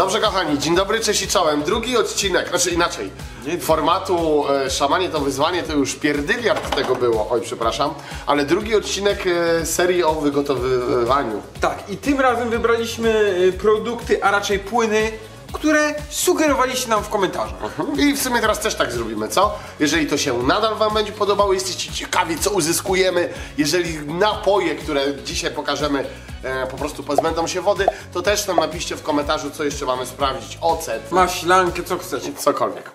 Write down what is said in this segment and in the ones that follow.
Dobrze kochani, dzień dobry, cześć i czołem. Drugi odcinek, znaczy inaczej. Formatu e, Szamanie to wyzwanie to już pierdyliard tego było, oj przepraszam. Ale drugi odcinek e, serii o wygotowywaniu. Tak, i tym razem wybraliśmy y, produkty, a raczej płyny, które sugerowaliście nam w komentarzach. I w sumie teraz też tak zrobimy, co? Jeżeli to się nadal Wam będzie podobało, jesteście ciekawi, co uzyskujemy, jeżeli napoje, które dzisiaj pokażemy, e, po prostu pozbędą się wody, to też nam napiszcie w komentarzu, co jeszcze mamy sprawdzić. Ocet, Maślankę, co chcecie. cokolwiek.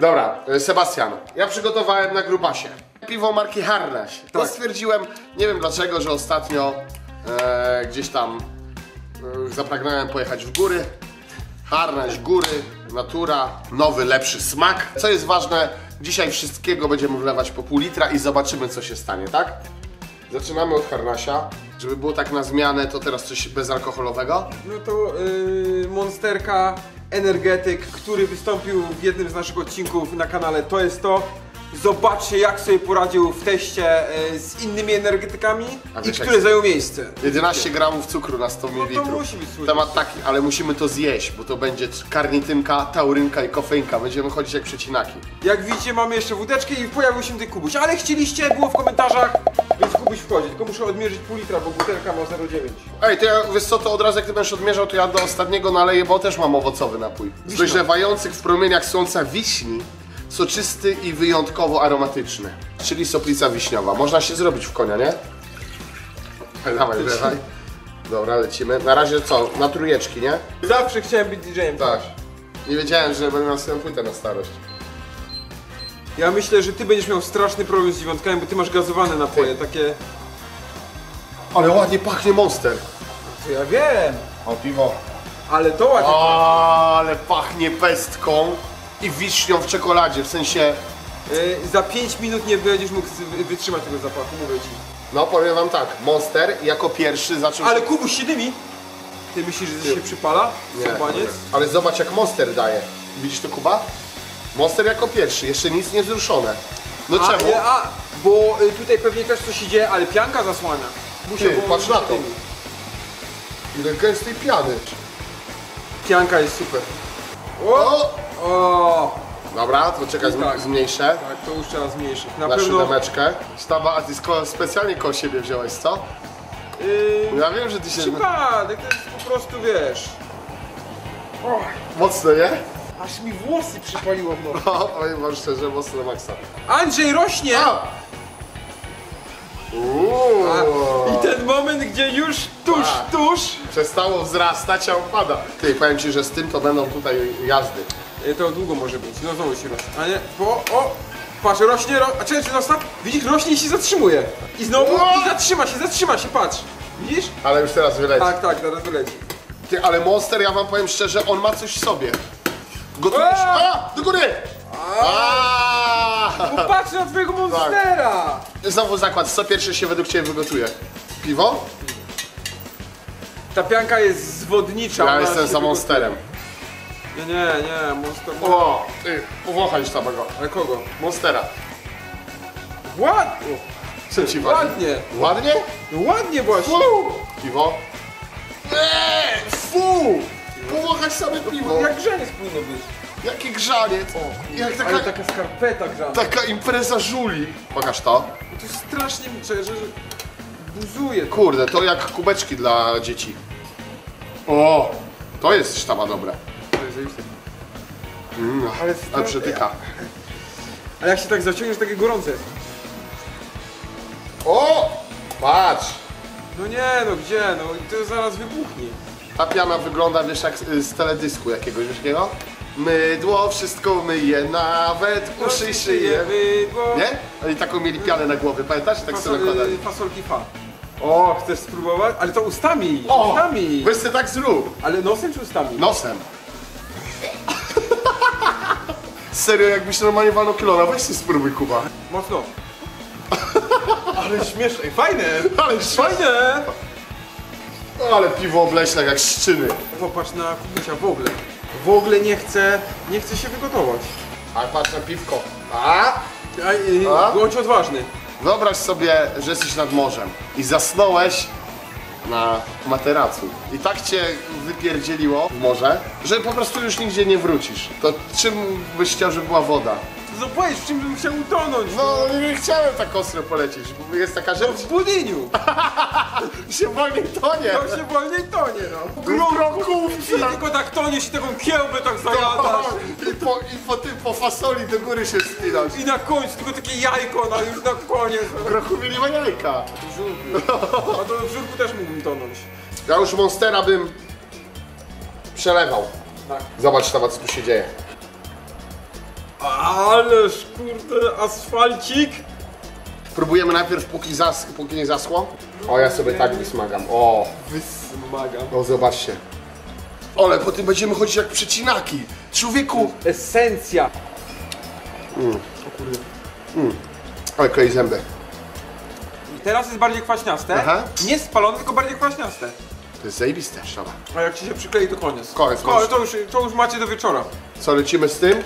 Dobra, e, Sebastian, ja przygotowałem na grubasie piwo marki Harnaś. Bo Tak. stwierdziłem, nie wiem dlaczego, że ostatnio e, gdzieś tam zapragnąłem pojechać w góry. Harnaś, góry, natura, nowy, lepszy smak. Co jest ważne, dzisiaj wszystkiego będziemy wlewać po pół litra i zobaczymy co się stanie, tak? Zaczynamy od Harnasia. Żeby było tak na zmianę, to teraz coś bezalkoholowego. No to y, Monsterka, energetyk, który wystąpił w jednym z naszych odcinków na kanale To jest to. Zobaczcie jak sobie poradził w teście y, z innymi energetykami A i wiesz, jak- które zajął miejsce. 11 gramów cukru na 100 ml. No musi być słodziutkie. Temat taki, ale musimy to zjeść, bo to będzie karnitynka, taurynka i kofeinka. Będziemy chodzić jak przecinaki. Jak widzicie mamy jeszcze wódeczkę i pojawił się tutaj Kubuś, ale chcieliście, było w komentarzach, więc Kubuś wchodzi, tylko muszę odmierzyć pół litra, bo butelka ma 0,9. Ej, to ja, wiesz co, to od razu jak ty będziesz odmierzał, to ja do ostatniego naleję, bo też mam owocowy napój. Z dojrzewających w promieniach słońca wiśni, soczysty i wyjątkowo aromatyczny. Czyli soplica wiśniowa. Można się zrobić w konia, nie? Dawaj, wlewaj. Dobra, lecimy. Na razie co? Na trójeczki, nie? Zawsze chciałem być DJ-em. Tak. Nie wiedziałem, że będę miał swoją płytę na starość. Ja myślę, że ty będziesz miał straszny problem z dziewiątkami, bo ty masz gazowane napoje, takie... Ale ładnie pachnie Monster. To ja wiem, O, piwo. ale to ładnie... O, ale pachnie pestką i wiśnią w czekoladzie, w sensie... Y, za 5 minut nie będziesz mógł wytrzymać tego zapachu, mówię ci. No powiem wam tak, Monster jako pierwszy zaczął Ale się... Kubuś się dymi. Ty myślisz, że się przypala? Nie, Sobaniec? Ale zobacz jak Monster daje. Widzisz to Kuba? Monster jako pierwszy, jeszcze nic nie wzruszone. No A, czemu? nie, a, bo y, tutaj pewnie też coś się dzieje, ale pianka zasłania. Muszę, Ty, bo- patrz na to. Ile gęstej piany. Pianka jest super. O! O! Dobra, to czekaj, Tak. zmniejszę. Tak, to już trzeba zmniejszyć. Na, Na pewno... siódemeczkę. Sztaba, a ty specjalnie koło siebie wziąłeś, co? Yy, Ja wiem, że ty się... przypadek, to jest po prostu, wiesz... O, Mocno, nie? aż mi włosy przypaliło w nocy. O, powiem wam szczerze, mocno na maksa. Andrzej rośnie! A! Uuu, I ten moment, gdzie już tuż, Tak. tuż... Przestało wzrastać, a upada. Ty, powiem ci, że z tym to będą tutaj jazdy. Yy, to długo może być, no znowu się rośnie. A nie, bo, o! Patrz, rośnie, ro... a czekaj, zostaw? Widzisz, rośnie i się zatrzymuje. I znowu, i zatrzyma się, zatrzyma się, patrz. Widzisz? Ale już teraz wyleci. Tak, tak, teraz wyleci. Ty, ale Monster, ja wam powiem szczerze, on ma coś w sobie. Gotujesz? A! A! Do góry! A! Patrz na twojego monstera! Znowu zakład, co pierwsze się według ciebie wygotuje? Piwo? Ta pianka jest zwodnicza. Ja ona jestem się za Monsterem. Nie, nie, nie, monster... O, ty, powąchaj samego. Ale kogo? Monstera. Ładnie! Co ci ładnie? Ładnie! No ładnie właśnie! Fu! Piwo? Eee, fu! Same piwo. Jak grzaniec powinno być. Jakie grzaniec. Jak taka, Ale taka skarpeta grzana. taka impreza żuli. Pokaż to. To strasznie mi że że buzuje. Kurde, to jak kubeczki dla dzieci. O, to jest sztaba dobre. To jest zajebiste. Mm, Ale ale przetyka. A jak się tak zaciągniesz, takie gorące. O! Patrz! No nie, no gdzie, no to zaraz wybuchnie. Ta piana wygląda, wiesz, jak z- z teledysku jakiegoś, wiesz jakiego? Mydło wszystko myje, nawet uszy. Wydło. Nie? Oni taką mieli pianę na głowie, pamiętasz? Tak sobie Fasol, nakładali. fasolki fa. O, chcesz spróbować? Ale to ustami! O! Ustami! Weź ty tak zrób! Ale nosem czy ustami? Nosem. Serio, jakbyś normalnie walnął kilona, weź sobie spróbuj, Kuba. Mocno. Ale śmieszne, fajne! Ale! Fajne! Ale piwo obleśne jak szczyny. Popatrz na Kubusia w ogóle. W ogóle nie chce, nie chce się wygotować. A patrz na piwko. A? A, y, A? bądź odważny. Wyobraź sobie, że jesteś nad morzem i zasnąłeś na materacu. I tak cię wypierdzieliło w morze, że po prostu już nigdzie nie wrócisz. To czym byś chciał, żeby była woda? No powiedz, w czym bym chciał utonąć? No, nie chciałem tak ostro polecieć, bo jest taka rzecz, W budyniu! się wolniej tonie. To się wolniej tonie, no. I tylko tak toniesz i taką kiełbę tak zajadasz. I po, i po tym, po fasoli do góry się spinasz. I na końcu tylko takie jajko, no już na koniec. W nie ma jajka. W żurku. A to w żurku też mógłbym tonąć. Ja już Monstera bym przelewał. Tak. Zobacz co tu się dzieje. Ależ kurde, asfalcik. Próbujemy najpierw, póki, zas, póki nie zaschło. O, ja sobie tak wysmagam. O, Wysmagam. o, zobaczcie. Ale po tym będziemy chodzić jak przecinaki. Człowieku. Esencja. Ale klei zęby. I teraz jest bardziej kwaśniaste. Aha. Nie spalone, tylko bardziej kwaśniaste. To jest zajebiste, szaba. A jak ci się przyklei, to koniec. Koniec, Ko- możesz- to, już, to już macie do wieczora. Co, lecimy z tym?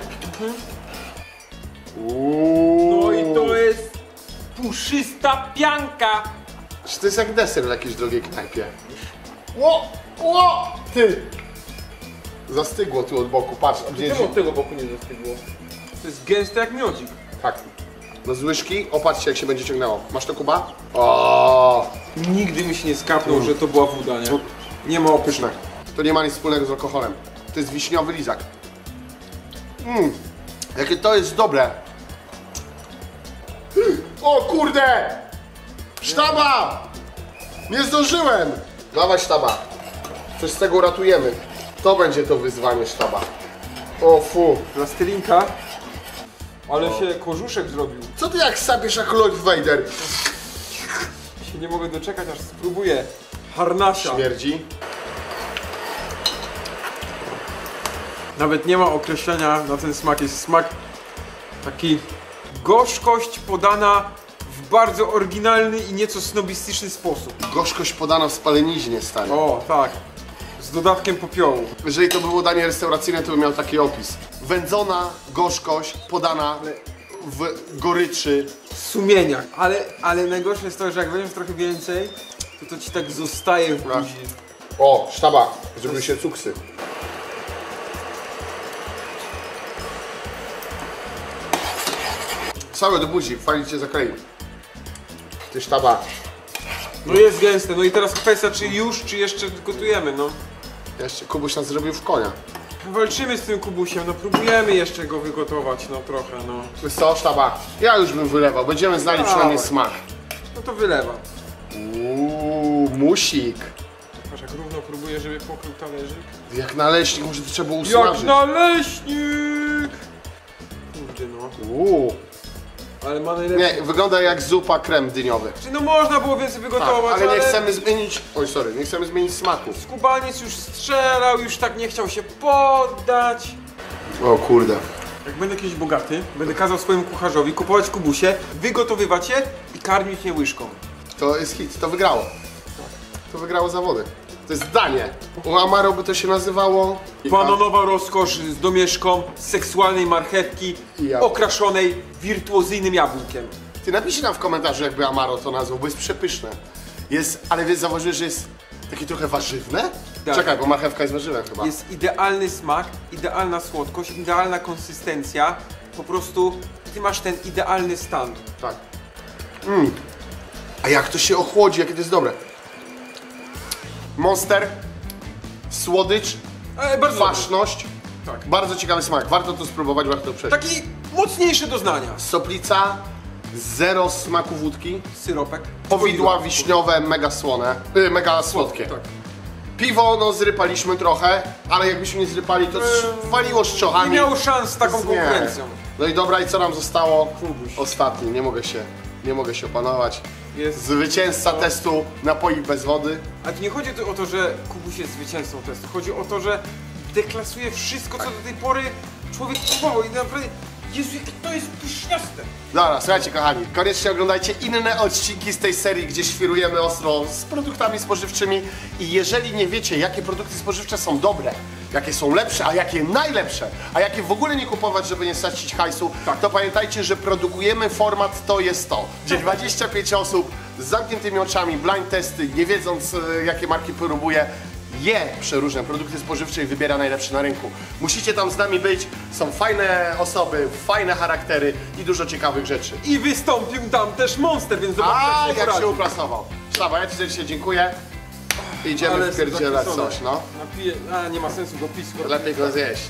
No i to jest puszysta pianka. Czy to jest jak deser w jakiejś drogiej knajpie? Ło! Ło! Ty! Zastygło tu od boku, patrz. a Gdzieś... tego boku nie zastygło? To jest gęste jak miodzik. Tak. No z łyżki, opatrzcie jak się będzie ciągnęło. Masz to, Kuba? O, Nigdy mi się nie skapnął, że to była woda, nie? Nie ma opyszne. To nie ma nic wspólnego z alkoholem. To jest wiśniowy lizak. Mmm, jakie to jest dobre. O kurde! Sztaba! Nie zdążyłem! Dawaj sztaba. Coś z tego uratujemy. To będzie to wyzwanie sztaba. O fu. Plastylinka. Ale się kożuszek zrobił. Co ty jak sabiesz jak Lord Vader? Się nie mogę doczekać, aż spróbuję. Harnasia. Śmierdzi. Nawet nie ma określenia na ten smak. Jest smak taki gorzkość podana w bardzo oryginalny i nieco snobistyczny sposób. Gorzkość podana w spaleniźnie, stary. O, tak. Z dodatkiem popiołu. Jeżeli to było danie restauracyjne, to by miał taki opis. Wędzona gorzkość podana w goryczy. Sumienia. Ale, ale najgorsze jest to, że jak weźmiesz trochę więcej, to to ci tak zostaje w buzi. O, sztaba, żeby się cuksy. Całe do buzi, fajnie cię zakleił. Ty sztaba. No jest gęste. No i teraz kwestia, czy już, czy jeszcze gotujemy, no. Jeszcze Kubuś nas zrobił w konia. Walczymy z tym kubusiem, no próbujemy jeszcze go wygotować, no trochę, no. Wiesz co, sztaba? Ja już bym wylewał, będziemy znali Dawaj. przynajmniej smak. No to wylewa. Uuu, musik. Patrz, jak równo próbuję, żeby pokrył talerzyk. Jak naleśnik, może to trzeba było Jak usmażyć. naleśnik! Kurde no. Uuu. Ale ma najlepsze. Nie, wygląda jak zupa krem dyniowy. Czy no można było więcej Tak, wygotować, ale nie chcemy zmienić. Oj, sorry, nie chcemy zmienić smaku. Skubaniec już strzelał, już tak nie chciał się poddać. O kurde. Jak będę jakiś bogaty, będę kazał swojemu kucharzowi kupować kubusie, wygotowywać je i karmić je łyżką. To jest hit, to wygrało. To wygrało zawody. To jest danie. U Amaro by to się nazywało. Bananowa rozkosz z domieszką seksualnej marchewki okraszonej wirtuozyjnym jabłkiem. Ty napiszcie nam w komentarzu, jakby Amaro to nazwał, bo jest przepyszne. Jest, ale wiesz, zauważyłeś, że jest takie trochę warzywne? Tak. Czekaj, bo marchewka jest warzywem chyba. Jest idealny smak, idealna słodkość, idealna konsystencja. Po prostu ty masz ten idealny stan. Tak. Mm. A jak to się ochłodzi, jakie to jest dobre. Monster, słodycz, Ale bardzo dobry. Tak. Bardzo ciekawy smak. Warto to spróbować, warto to przejść. Taki mocniejszy doznania. Soplica, zero smaku wódki. Syropek. Powidła wiśniowe, mega słone, y, mega słodkie. Tak. Piwo, no zrypaliśmy trochę, ale jakbyśmy nie zrypali, to Eee, waliło. Nie miał szans z taką Nie. konkurencją. No i dobra, i co nam zostało? Kubuś. Ostatni, nie mogę się, nie mogę się opanować. Jest. Zwycięzca testu napoi bez wody. A tu nie chodzi tu o to, że Kubuś jest zwycięzcą testu. Chodzi o to, że deklasuje wszystko, co do tej pory człowiek próbował i naprawdę... Jezu, jakie to jest pyszniaste! Dobra, słuchajcie kochani, koniecznie oglądajcie inne odcinki z tej serii, gdzie świrujemy ostro z produktami spożywczymi i jeżeli nie wiecie, jakie produkty spożywcze są dobre, jakie są lepsze, a jakie najlepsze, a jakie w ogóle nie kupować, żeby nie stracić hajsu, to pamiętajcie, że produkujemy format to jest to, gdzie 25 osób z zamkniętymi oczami, blind testy, nie wiedząc e, jakie marki próbuje, je przeróżne produkty spożywcze i wybiera najlepsze na rynku. Musicie tam z nami być, są fajne osoby, fajne charaktery i dużo ciekawych rzeczy. I wystąpił tam też Monster, więc zobaczcie A, jak się jak się poradził. uplasował. Szlaba, ja Ci dzisiaj dziękuję. Idziemy Ale wpierdzielać coś, no. Napiję, a nie ma sensu go pić. Lepiej go zjeść.